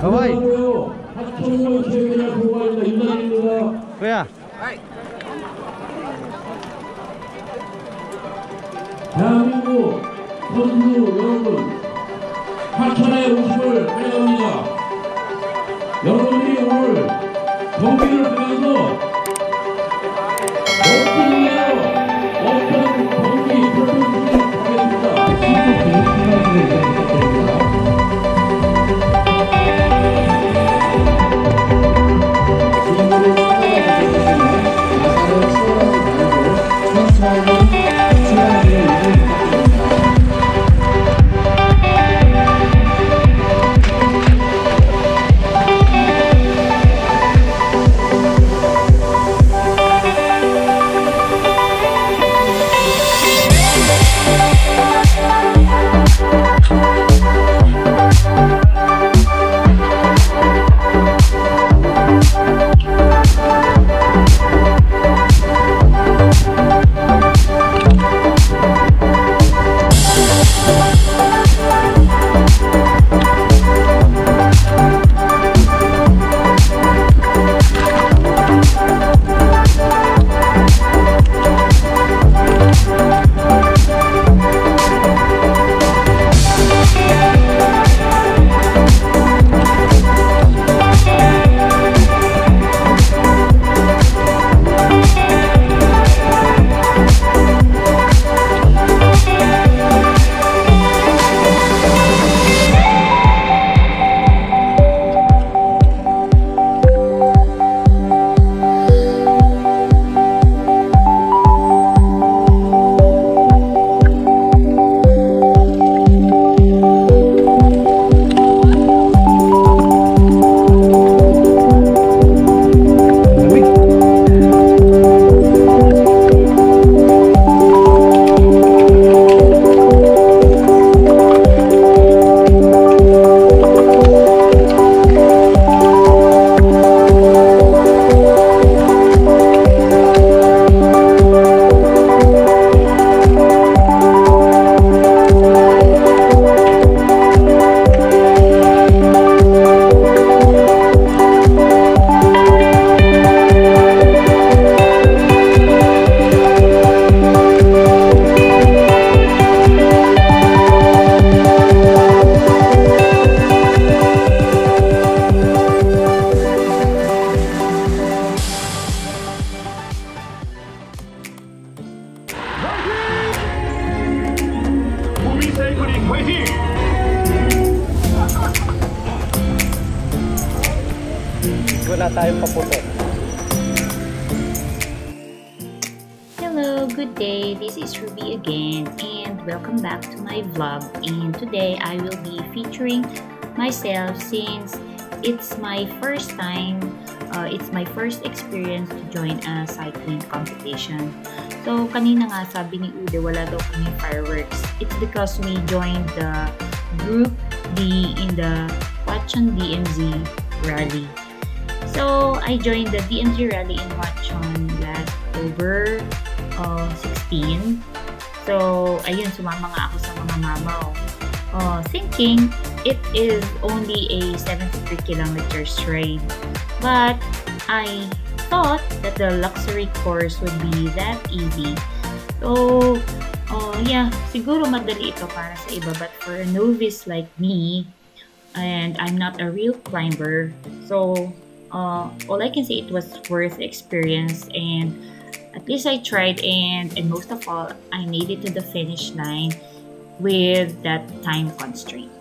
가와이. 합천군 최민아 고관입니다 윤남입니다 뭐야. 대한민국 선수 여러분 하천의 웃음을 환영합니다. 여러분들이 오늘 경기를 你回去。Wala tayong paputok. Hello, good day. This is Ruby again and welcome back to my vlog. And today I will be featuring myself since it's my first time uh, it's my first experience to join a cycling competition. So, kanina nga sabi ni Ude, wala daw kami fireworks. It's because we joined the group D in the Watchon DMZ rally. So, I joined the DMZ rally in Watchon last October uh, 16. So, ayun, sumama nga ako sa mga mamaw. Uh, thinking it is only a 73 kilometers ride. But, I thought that the luxury course would be that easy. So, uh, yeah, siguro madali ito para sa iba. But for a novice like me, and I'm not a real climber, so uh, all I can say it was worth experience and at least I tried and and most of all I made it to the finish line with that time constraint.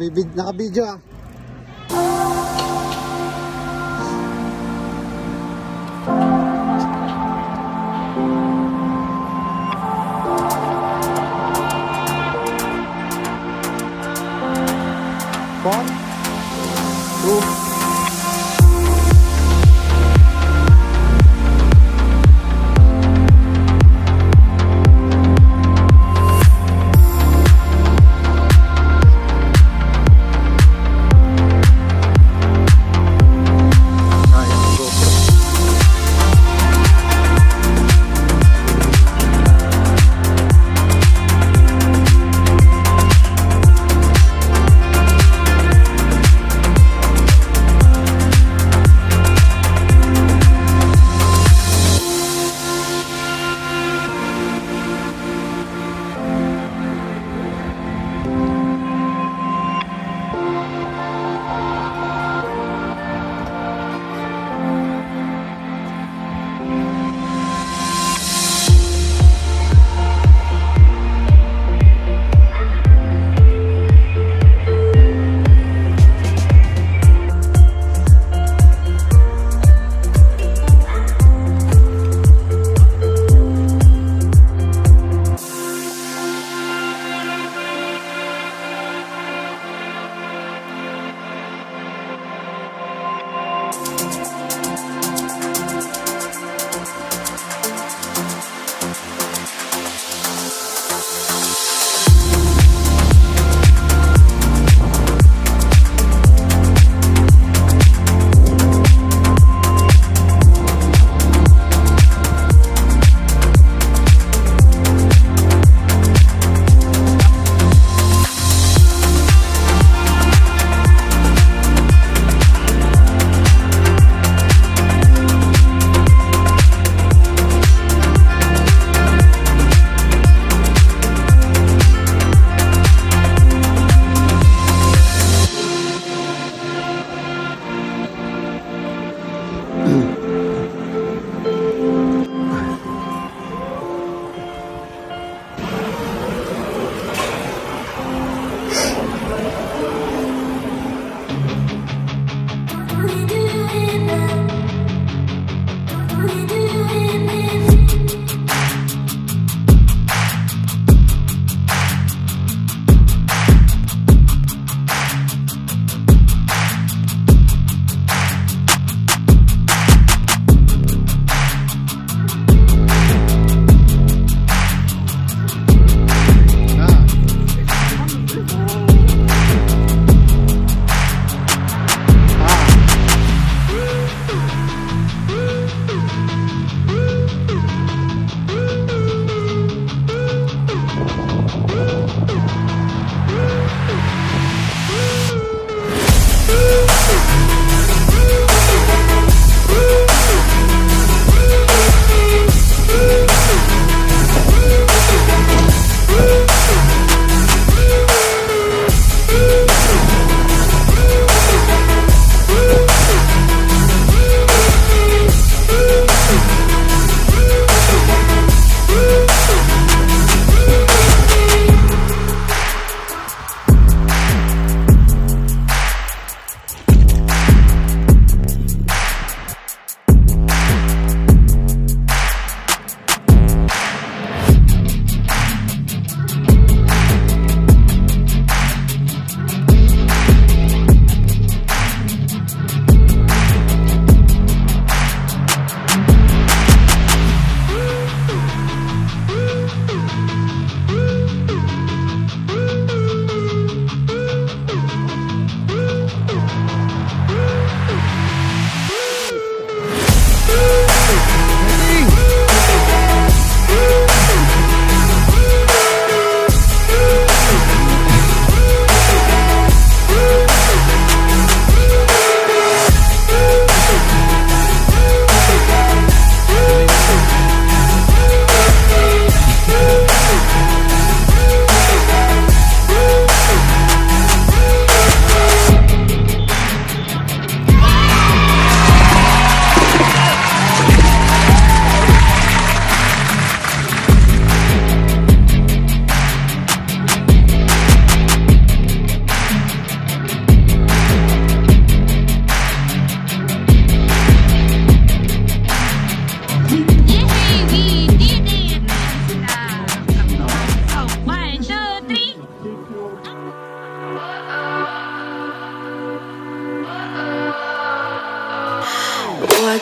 Ha, bibid, naka-video ah.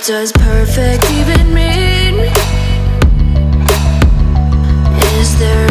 does perfect even mean? Is there